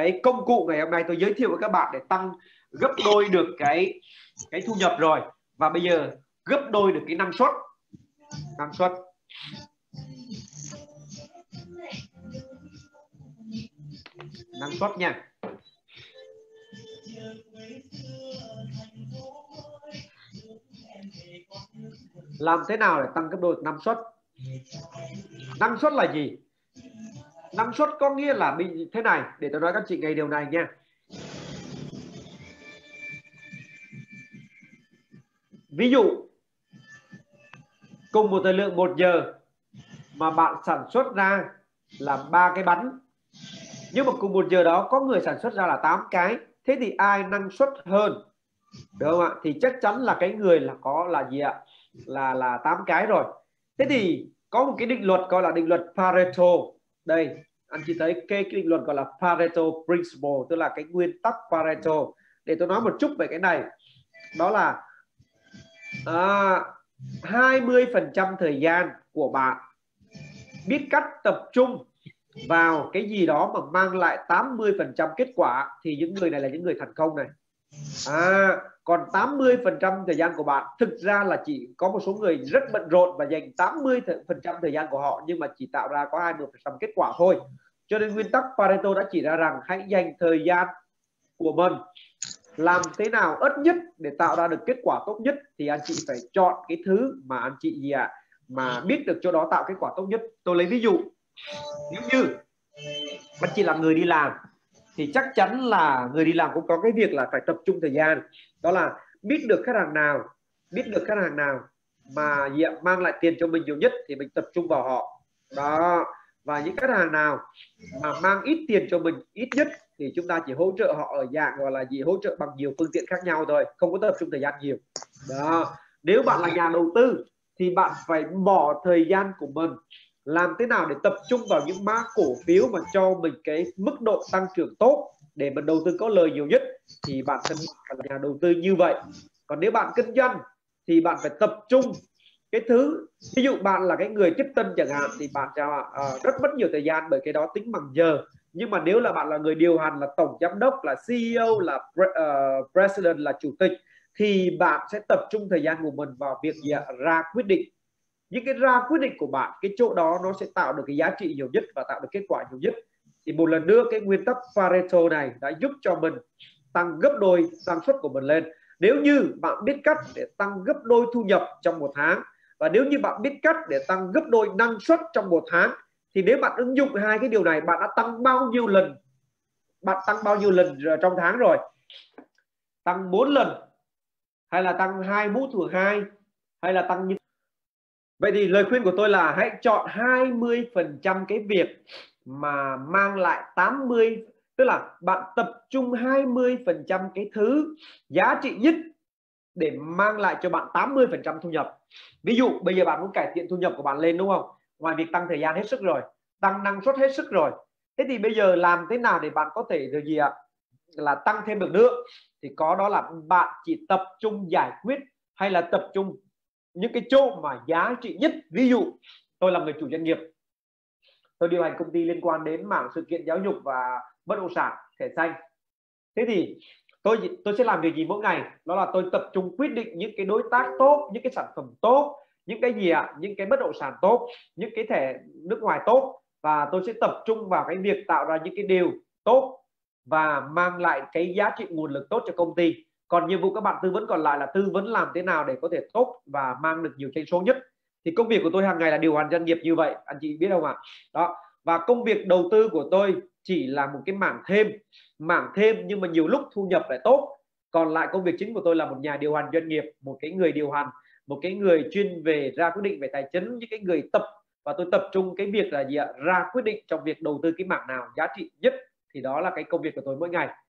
cái công cụ ngày hôm nay tôi giới thiệu với các bạn để tăng gấp đôi được cái cái thu nhập rồi. Và bây giờ, gấp đôi được cái năng suất. Năng suất. Năng suất nha. Làm thế nào để tăng gấp đôi năng suất? Năng suất là gì? Năng suất có nghĩa là bị thế này. Để tôi nói các chị ngay điều này nha. Ví dụ, cùng một thời lượng một giờ mà bạn sản xuất ra là ba cái bánh. Nhưng mà cùng một giờ đó có người sản xuất ra là 8 cái. Thế thì ai năng suất hơn? Được không ạ? Thì chắc chắn là cái người là có là gì ạ? Là là 8 cái rồi. Thế thì có một cái định luật gọi là định luật Pareto đây anh chị thấy cái, cái định luật gọi là Pareto principle tức là cái nguyên tắc Pareto. Để tôi nói một chút về cái này. Đó là à, 20% thời gian của bạn biết cách tập trung vào cái gì đó mà mang lại 80% kết quả thì những người này là những người thành công này à, còn 80% thời gian của bạn thực ra là chỉ có một số người rất bận rộn và dành 80% thời gian của họ nhưng mà chỉ tạo ra có 20% kết quả thôi. Cho nên nguyên tắc Pareto đã chỉ ra rằng hãy dành thời gian của mình làm thế nào ít nhất để tạo ra được kết quả tốt nhất thì anh chị phải chọn cái thứ mà anh chị gì ạ à, mà biết được chỗ đó tạo kết quả tốt nhất. Tôi lấy ví dụ nếu như anh chị là người đi làm thì chắc chắn là người đi làm cũng có cái việc là phải tập trung thời gian. Đó là biết được khách hàng nào, biết được khách hàng nào mà mang lại tiền cho mình nhiều nhất thì mình tập trung vào họ. Đó, và những khách hàng nào mà mang ít tiền cho mình ít nhất thì chúng ta chỉ hỗ trợ họ ở dạng gọi là gì, hỗ trợ bằng nhiều phương tiện khác nhau thôi, không có tập trung thời gian nhiều. Đó, nếu bạn là nhà đầu tư thì bạn phải bỏ thời gian của mình làm thế nào để tập trung vào những mã cổ phiếu mà cho mình cái mức độ tăng trưởng tốt để mình đầu tư có lời nhiều nhất thì bạn cần là nhà đầu tư như vậy. Còn nếu bạn kinh doanh thì bạn phải tập trung cái thứ ví dụ bạn là cái người tiếp tân chẳng hạn thì bạn sẽ uh, rất mất nhiều thời gian bởi cái đó tính bằng giờ. Nhưng mà nếu là bạn là người điều hành là tổng giám đốc là CEO là uh, president là chủ tịch thì bạn sẽ tập trung thời gian của mình vào việc gì ra quyết định những cái ra quyết định của bạn, cái chỗ đó nó sẽ tạo được cái giá trị nhiều nhất và tạo được kết quả nhiều nhất. Thì một lần nữa, cái nguyên tắc Pareto này đã giúp cho mình tăng gấp đôi năng suất của mình lên. Nếu như bạn biết cách để tăng gấp đôi thu nhập trong một tháng và nếu như bạn biết cách để tăng gấp đôi năng suất trong một tháng, thì nếu bạn ứng dụng hai cái điều này, bạn đã tăng bao nhiêu lần, bạn tăng bao nhiêu lần trong tháng rồi? Tăng 4 lần, hay là tăng hai mũ thừa hai, hay là tăng như Vậy thì lời khuyên của tôi là hãy chọn 20% cái việc mà mang lại 80 tức là bạn tập trung 20% cái thứ giá trị nhất để mang lại cho bạn 80% thu nhập. Ví dụ bây giờ bạn muốn cải thiện thu nhập của bạn lên đúng không? Ngoài việc tăng thời gian hết sức rồi, tăng năng suất hết sức rồi. Thế thì bây giờ làm thế nào để bạn có thể được gì ạ? Là tăng thêm được nữa thì có đó là bạn chỉ tập trung giải quyết hay là tập trung những cái chỗ mà giá trị nhất, ví dụ, tôi là người chủ doanh nghiệp. Tôi điều hành công ty liên quan đến mảng sự kiện giáo dục và bất động sản, thẻ xanh. Thế thì tôi tôi sẽ làm việc gì mỗi ngày? Đó là tôi tập trung quyết định những cái đối tác tốt, những cái sản phẩm tốt, những cái gì ạ? À? những cái bất động sản tốt, những cái thẻ nước ngoài tốt. Và tôi sẽ tập trung vào cái việc tạo ra những cái điều tốt và mang lại cái giá trị nguồn lực tốt cho công ty còn nhiệm vụ các bạn tư vấn còn lại là tư vấn làm thế nào để có thể tốt và mang được nhiều doanh số nhất. Thì công việc của tôi hàng ngày là điều hành doanh nghiệp như vậy, anh chị biết không ạ? Đó, và công việc đầu tư của tôi chỉ là một cái mảng thêm mảng thêm nhưng mà nhiều lúc thu nhập lại tốt. Còn lại công việc chính của tôi là một nhà điều hành doanh nghiệp, một cái người điều hành, một cái người chuyên về ra quyết định về tài chính, những cái người tập và tôi tập trung cái việc là gì ạ? Ra quyết định trong việc đầu tư cái mảng nào giá trị nhất, thì đó là cái công việc của tôi mỗi ngày.